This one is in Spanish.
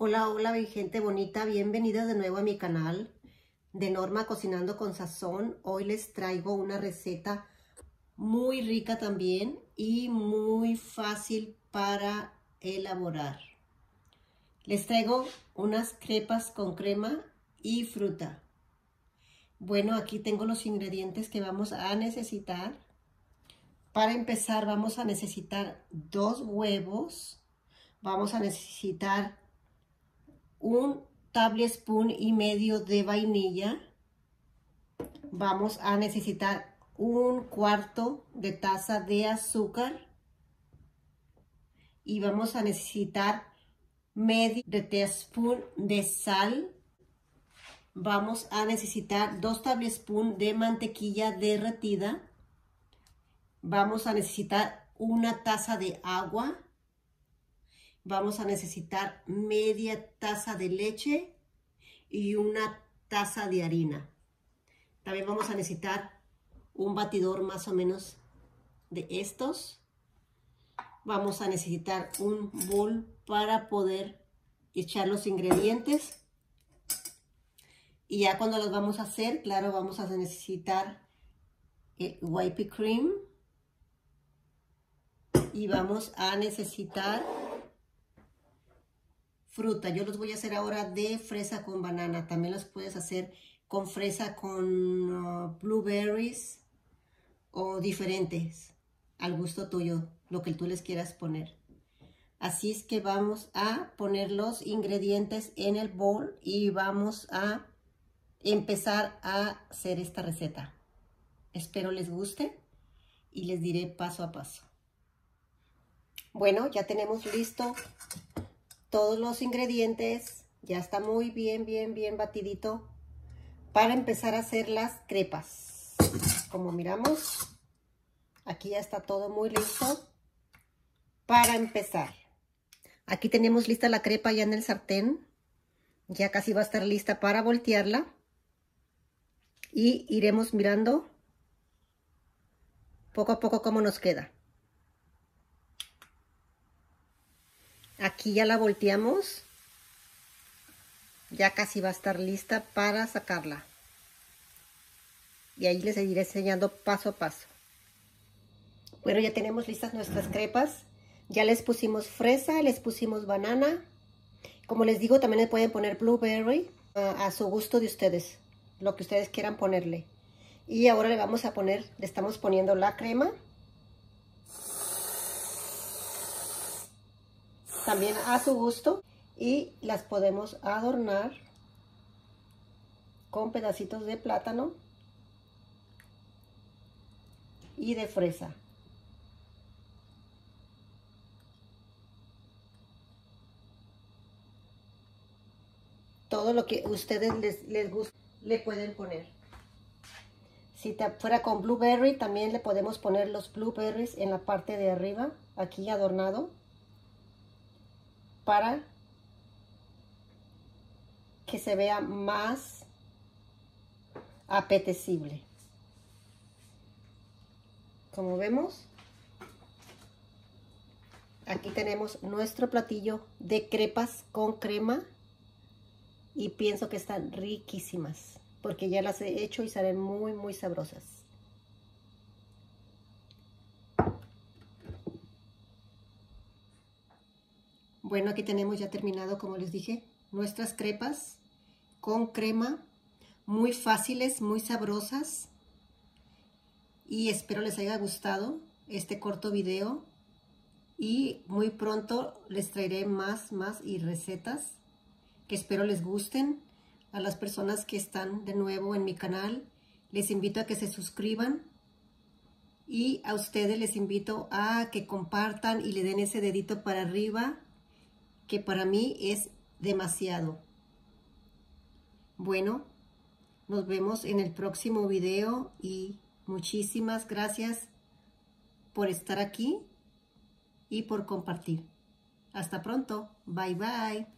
Hola, hola, gente bonita, bienvenidas de nuevo a mi canal de Norma Cocinando con Sazón. Hoy les traigo una receta muy rica también y muy fácil para elaborar. Les traigo unas crepas con crema y fruta. Bueno, aquí tengo los ingredientes que vamos a necesitar. Para empezar vamos a necesitar dos huevos. Vamos a necesitar un tablespoon y medio de vainilla. Vamos a necesitar un cuarto de taza de azúcar. Y vamos a necesitar medio de teaspoon de sal. Vamos a necesitar dos tablespoon de mantequilla derretida. Vamos a necesitar una taza de agua vamos a necesitar media taza de leche y una taza de harina. También vamos a necesitar un batidor más o menos de estos. Vamos a necesitar un bol para poder echar los ingredientes. Y ya cuando los vamos a hacer, claro, vamos a necesitar el whipped cream. Y vamos a necesitar fruta. Yo los voy a hacer ahora de fresa con banana. También los puedes hacer con fresa con uh, blueberries o diferentes. Al gusto tuyo, lo que tú les quieras poner. Así es que vamos a poner los ingredientes en el bol y vamos a empezar a hacer esta receta. Espero les guste y les diré paso a paso. Bueno, ya tenemos listo todos los ingredientes. Ya está muy bien, bien, bien batidito para empezar a hacer las crepas. Como miramos, aquí ya está todo muy listo para empezar. Aquí tenemos lista la crepa ya en el sartén. Ya casi va a estar lista para voltearla. Y iremos mirando poco a poco cómo nos queda. Aquí ya la volteamos. Ya casi va a estar lista para sacarla. Y ahí les seguiré enseñando paso a paso. Bueno, ya tenemos listas nuestras crepas. Ya les pusimos fresa, les pusimos banana. Como les digo, también le pueden poner blueberry a, a su gusto de ustedes. Lo que ustedes quieran ponerle. Y ahora le vamos a poner, le estamos poniendo la crema. También a su gusto y las podemos adornar con pedacitos de plátano y de fresa. Todo lo que ustedes les, les guste le pueden poner. Si fuera con blueberry, también le podemos poner los blueberries en la parte de arriba, aquí adornado para que se vea más apetecible. Como vemos, aquí tenemos nuestro platillo de crepas con crema y pienso que están riquísimas porque ya las he hecho y salen muy muy sabrosas. Bueno, aquí tenemos ya terminado, como les dije, nuestras crepas con crema, muy fáciles, muy sabrosas. Y espero les haya gustado este corto video. Y muy pronto les traeré más, más y recetas que espero les gusten. A las personas que están de nuevo en mi canal, les invito a que se suscriban. Y a ustedes les invito a que compartan y le den ese dedito para arriba que para mí es demasiado. Bueno, nos vemos en el próximo video y muchísimas gracias por estar aquí y por compartir. Hasta pronto. Bye bye.